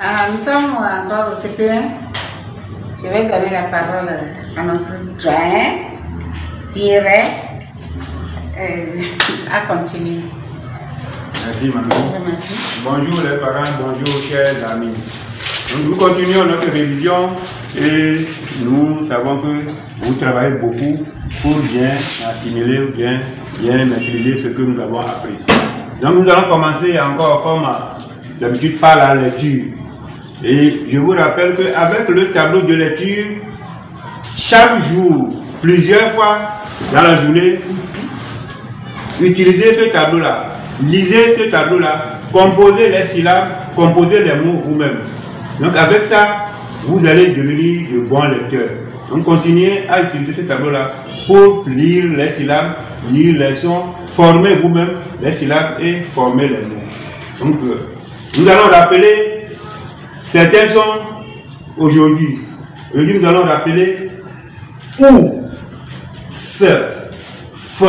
Ah, nous sommes encore au CP1. Je vais donner la parole à notre doyen, Thierry, euh, à continuer. Merci, Maman. Merci. Bonjour les parents, bonjour chers amis. Donc, nous continuons notre révision et nous savons que vous travaillez beaucoup pour bien assimiler ou bien, bien maîtriser ce que nous avons appris. Donc nous allons commencer encore comme d'habitude par la lecture. Et je vous rappelle qu'avec le tableau de lecture, chaque jour, plusieurs fois dans la journée, utilisez ce tableau-là, lisez ce tableau-là, composez les syllabes, composez les mots vous-même. Donc avec ça, vous allez devenir de bons lecteurs. Donc continuez à utiliser ce tableau-là pour lire les syllabes, lire les sons, former vous-même les syllabes et former les mots. Donc euh, nous allons rappeler certains sons aujourd'hui. Aujourd'hui nous allons rappeler ou, se, f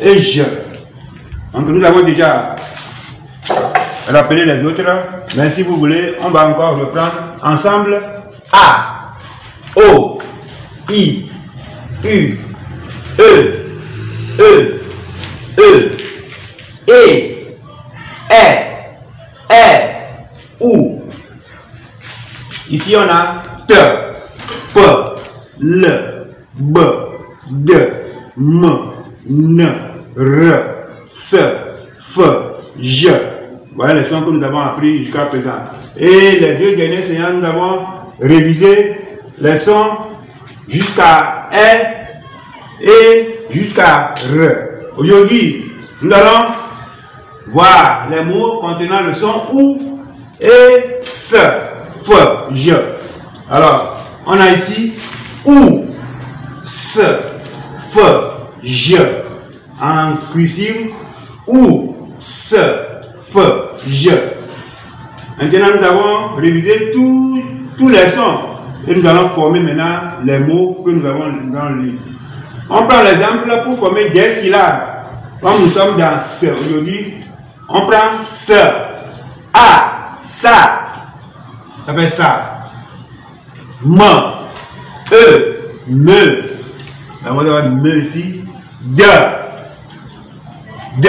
et je. Donc nous avons déjà rappelé les autres, mais si vous voulez, on va encore reprendre ensemble A, O, I, U, E, E, E, E, E, OU. Ici on a T, P, L, B, D, M, N, R, S, F, J. Voilà les sons que nous avons appris jusqu'à présent. Et les deux dernières séances, nous avons révisé les sons jusqu'à E et jusqu'à R. Aujourd'hui, nous allons voir les mots contenant le son OU et S, F, J. Alors, on a ici OU, S, F, J. En cursive, OU, S, F, J. Maintenant, nous avons révisé tous tous les sons et nous allons former maintenant les mots que nous avons dans le livre. On prend l'exemple pour former des syllabes. Comme nous sommes dans ce aujourd'hui, on prend ce, a, ça, ça fait ça, me, e, me, on va avoir me ici, de, de,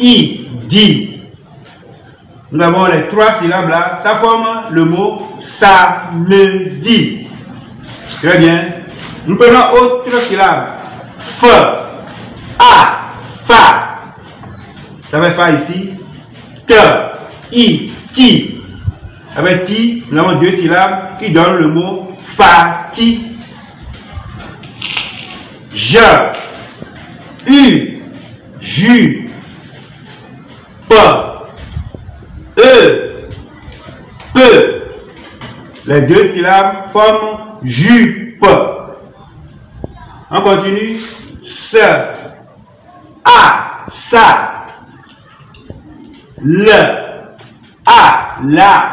i, di. Nous avons les trois syllabes là, ça forme le mot samedi. Très bien. Nous prenons autre syllabe. F, A, Fa. Ça va faire ici. T, I, Ti. Avec Ti, nous avons deux syllabes qui donnent le mot fati. Je, U, Ju, P, E, P. Les deux syllabes forment jupe. On continue. Se, A, sa. Le, A, la.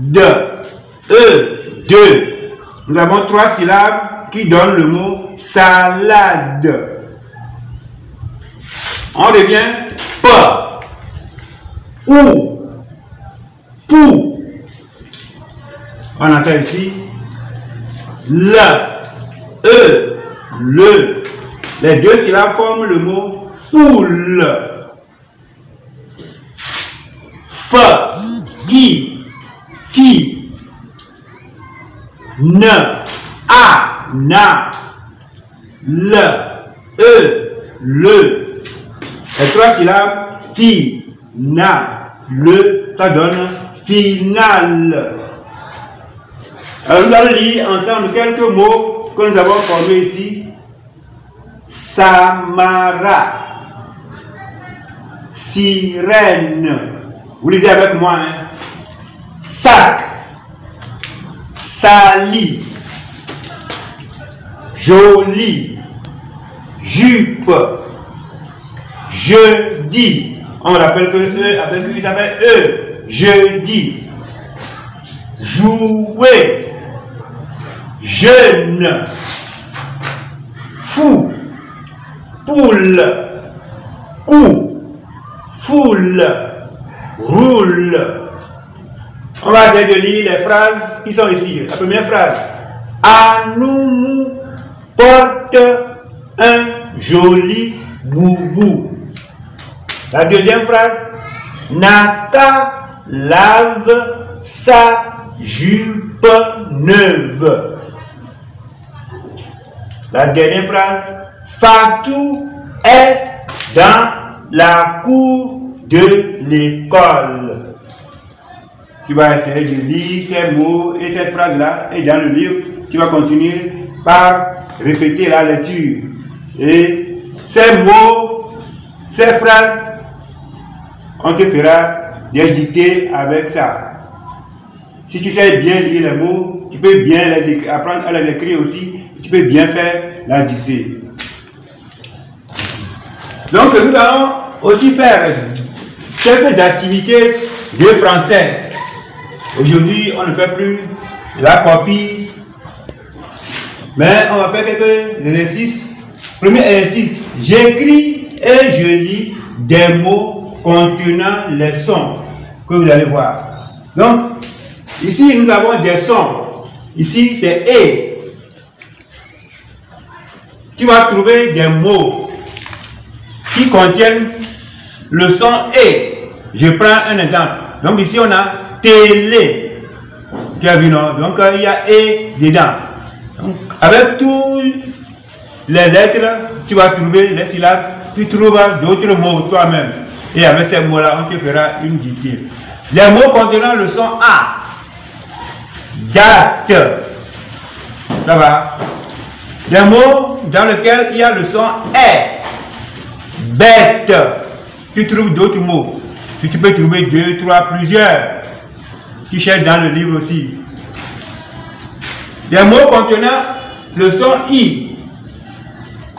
De, E, de. Nous avons trois syllabes qui donnent le mot salade. On revient. P, ou, pou. On a ça ici. Le, e, le. Les deux syllabes forment le mot poule. F, i, fi. Ne, a, na. Le, e, le. Les trois syllabes? Fi, na, le, ça donne final. Alors nous allons lire ensemble quelques mots que nous avons formés ici. Samara. Sirène. Vous lisez avec moi. Hein? Sac. Sali. Joli. Jupe. Jeudi. On rappelle que E avec U, ça fait E. Jeudi. Jouer. Jeune. Fou. Poule. Cou. Foule. Roule. On va essayer de lire les phrases qui sont ici. La première phrase. Anoumou porte un joli boubou. La deuxième phrase. Naka lave sa jupe neuve. La dernière phrase. Fatou est dans la cour de l'école. Tu vas essayer de lire ces mots et ces phrases-là. Et dans le livre, tu vas continuer par répéter la lecture. Et ces mots, ces phrases, on te fera des dictées avec ça. Si tu sais bien lire les mots, tu peux bien les apprendre à les écrire aussi. Tu peux bien faire la dictée. Donc nous allons aussi faire quelques activités de français. Aujourd'hui, on ne fait plus la copie, mais on va faire quelques exercices. Premier exercice, j'écris et je lis des mots contenant les sons que vous allez voir. Donc, ici, nous avons des sons. Ici, c'est E. Tu vas trouver des mots qui contiennent le son E. Je prends un exemple. Donc ici, on a télé. Tu as vu, non? Donc euh, il y a E dedans. Avec toutes les lettres, tu vas trouver les syllabes. Tu trouves d'autres mots toi-même. Et avec ces mots-là, on te fera une dictée. Les mots contenant le son A. Date. Ça va? Les mots dans lesquels il y a le son E bête. Tu trouves d'autres mots. Tu, tu peux trouver deux, trois, plusieurs. Tu cherches dans le livre aussi. Des mots contenant le son I,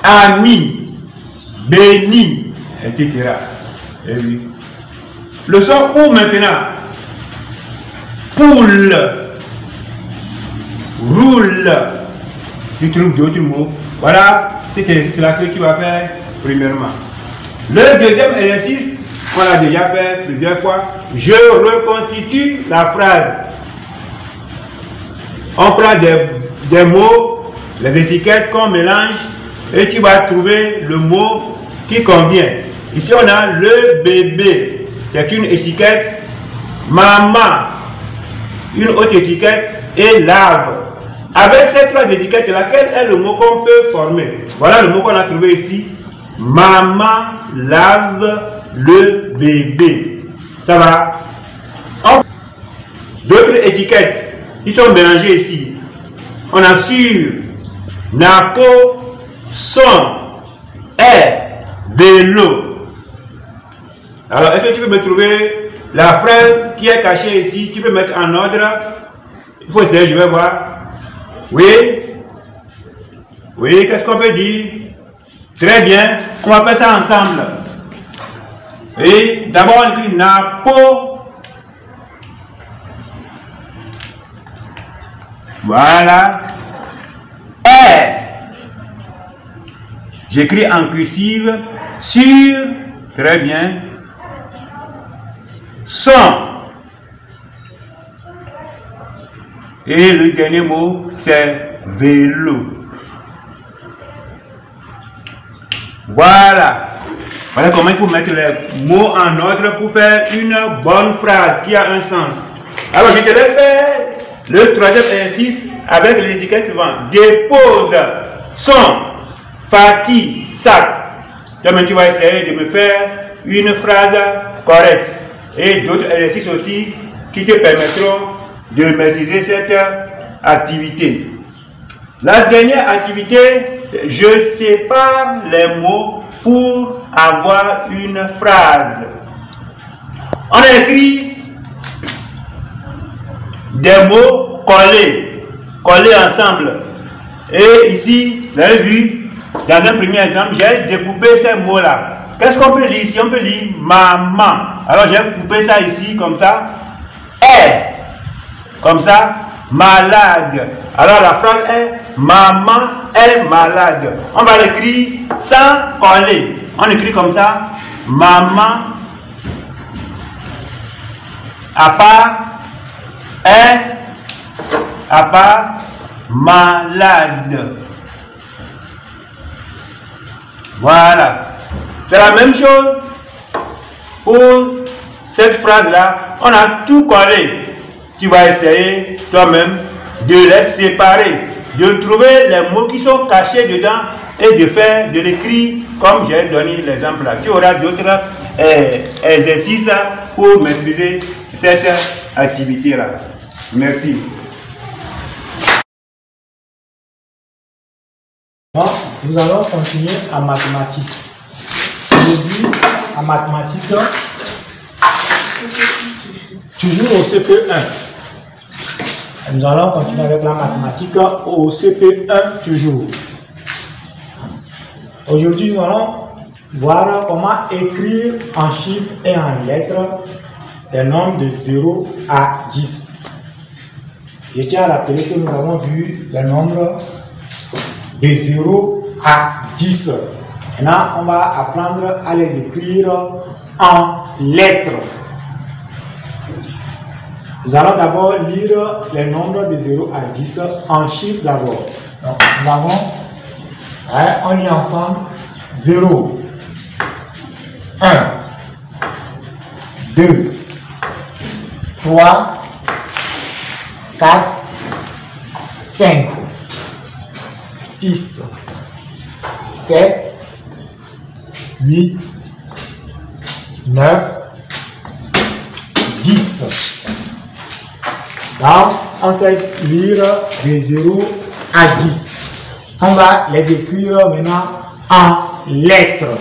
ami, béni, etc. Eh oui. Le son OU maintenant. Poule, roule. Tu trouves d'autres mots. Voilà, c'est cela que tu vas faire premièrement. Le deuxième exercice, on l'a déjà fait plusieurs fois. Je reconstitue la phrase. On prend des, des mots, les étiquettes qu'on mélange et tu vas trouver le mot qui convient. Ici, on a le bébé, c'est une étiquette. Maman, une autre étiquette et lave. Avec ces trois étiquettes, laquelle est le mot qu'on peut former? Voilà le mot qu'on a trouvé ici. Maman lave le bébé. Ça va? D'autres étiquettes qui sont mélangées ici. On a sur, napo, son, est, vélo. Alors, est-ce que tu peux me trouver la phrase qui est cachée ici? Tu peux mettre en ordre. Il faut essayer, je vais voir. Oui Oui, qu'est-ce qu'on peut dire? Très bien, on va faire ça ensemble. Et d'abord on écrit Napo. Voilà. R. J'écris en cursive sur. Très bien. Son. Et le dernier mot, c'est vélo. Voilà. Voilà comment il faut mettre les mots en ordre pour faire une bonne phrase qui a un sens. Alors, je te laisse faire le troisième exercice avec les étiquettes suivantes. Dépose, son, fatigue, sac. Tu vas essayer de me faire une phrase correcte. Et d'autres exercices aussi qui te permettront de maîtriser cette activité. La dernière activité, je sépare les mots pour avoir une phrase. On écrit des mots collés, collés ensemble. Et ici, vous avez vu, dans un premier exemple, j'ai découpé ces mots-là. Qu'est-ce qu'on peut lire ici? On peut lire maman. Alors j'ai coupé ça ici, comme ça. Est. Comme ça. Malade. Alors la phrase est Maman est malade. On va l'écrire sans coller. On écrit comme ça. Maman à part est à part malade. Voilà. C'est la même chose pour cette phrase-là. On a tout collé. Tu vas essayer toi-même de les séparer, de trouver les mots qui sont cachés dedans et de faire, de l'écrire comme j'ai donné l'exemple là. Tu auras d'autres eh, exercices pour maîtriser cette activité-là. Merci. nous allons continuer en mathématiques. Aujourd'hui, en mathématiques, toujours au CP1. Nous allons continuer avec la mathématique au CP1 toujours. Aujourd'hui, nous allons voir comment écrire en chiffres et en lettres les nombres de 0 à 10. Je tiens à rappeler que nous avons vu les nombres de 0 à 10. Maintenant, on va apprendre à les écrire en lettres. Nous allons d'abord lire les nombres de 0 à 10 en chiffres d'abord. Nous avons, hein, on lit ensemble. 0, 1, 2, 3, 4, 5, 6, 7, 8, 9, 10. Donc, on sait lire de 0 à 10. On va les écrire maintenant en lettres.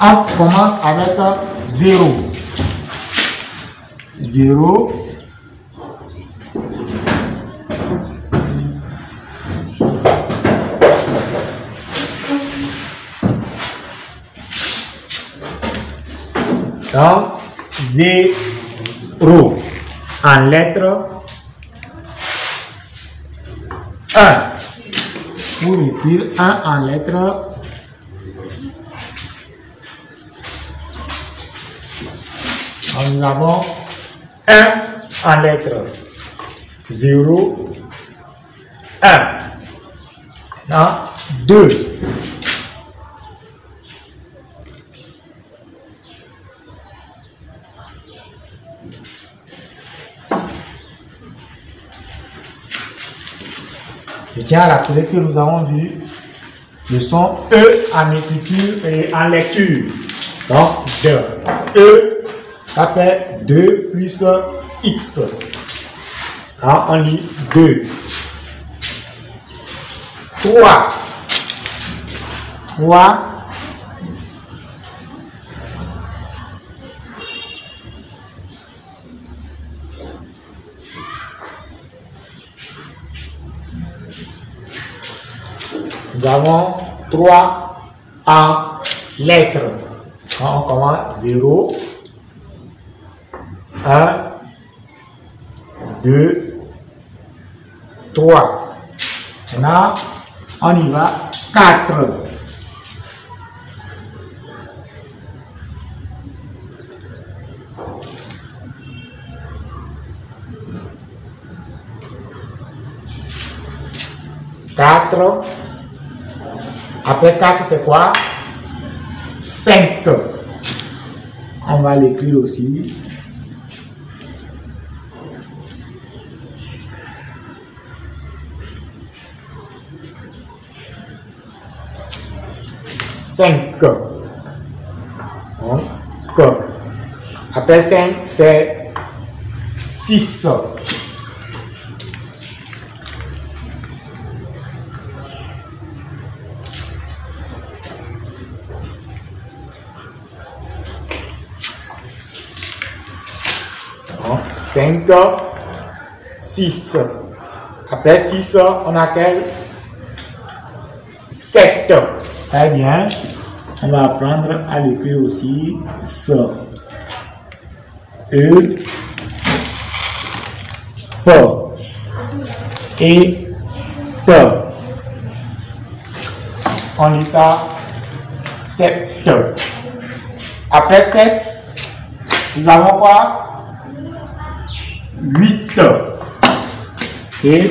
On commence avec 0. 0. Donc, 0 en lettres 1. Pour écrire 1 en lettres nous avons 1 en lettres 0, 1. Maintenant, 2. Je tiens à rappeler que nous avons vu le son E en écriture et en lecture. Donc, de E, ça fait 2 plus X. Alors, on lit 2. 3. 3. Nous avons 3 en lettres. Quand on commence 0, 1, 2, 3. Maintenant, on y va 4. Quatre. Après 4, c'est quoi? 5. On va l'écrire aussi. Cinq. Après 5, c'est 6. Donc, 5, 6. Après 6, on a quel 7. Très bien. On va apprendre à l'écrire aussi ça. E, P, et T. On lit ça 7. Après 7, nous avons quoi? 8. Et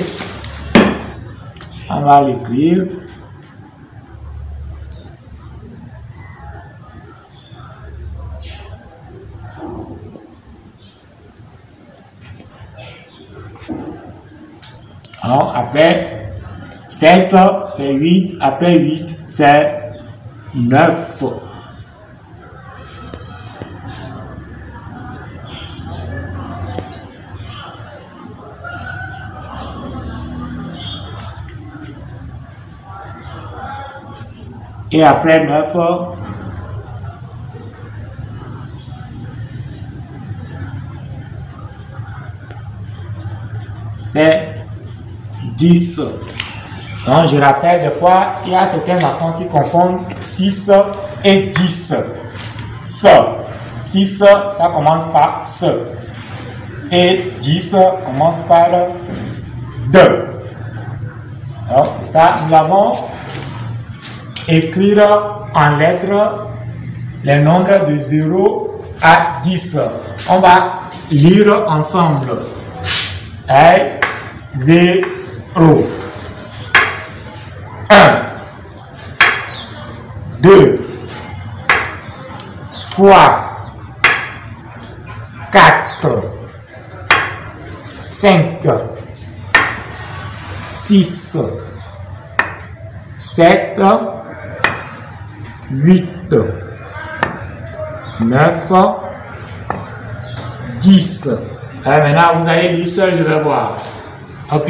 on va l'écrire. Alors, après 7, c'est 8. Après 8, c'est 9. Et après 9, c'est 10. Donc, je rappelle, des fois, il y a certains enfants qui confondent 6 et 10. Ce. 6, ça commence par ce. Et 10 commence par 2. Donc, c'est ça, nous avons écrire en lettres les nombres de 0 à 10. On va lire ensemble. 1, 0, 1, 2, 3, 4, 5, 6, 7, 8, 9, 10. Alors maintenant, vous allez lire seul, je vais voir. Ok?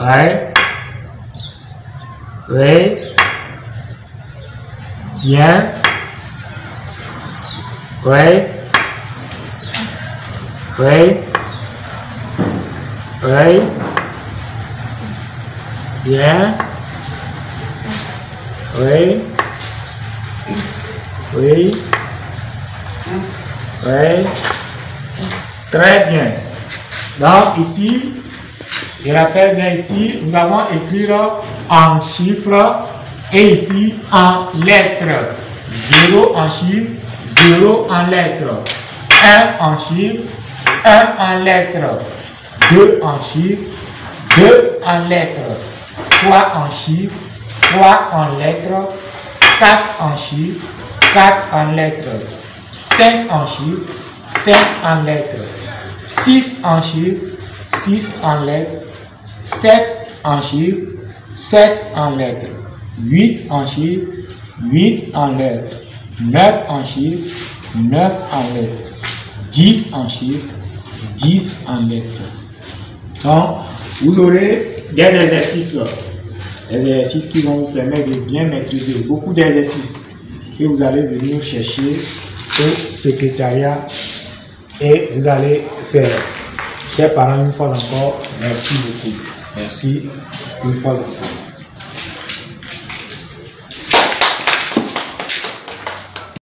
Ouais. Oui. Bien? Oui. Oui. Oui. Bien? Oui. Oui. Oui. Très bien. Donc ici, je rappelle bien ici, nous avons écrit en chiffres et ici en lettres. 0 en chiffres, 0 en lettres. 1 en chiffres, 1 en lettres. 2 en chiffres, 2 en lettres. 3 en chiffres, 3 en lettres. 4 en chiffres, 4 en lettres. 5 en chiffres, 5 en lettres. 6 en chiffres, 6 en lettres. 7 en chiffres, 7 en lettres. 8 en chiffres, 8 en lettres. 9 en chiffres, 9 en lettres. 10 en chiffres, 10 en lettres. Donc, vous aurez des exercices. Exercices qui vont vous permettre de bien maîtriser beaucoup d'exercices que vous allez venir chercher au secrétariat et vous allez faire. Chers parents, une fois encore, merci beaucoup. Merci une fois encore.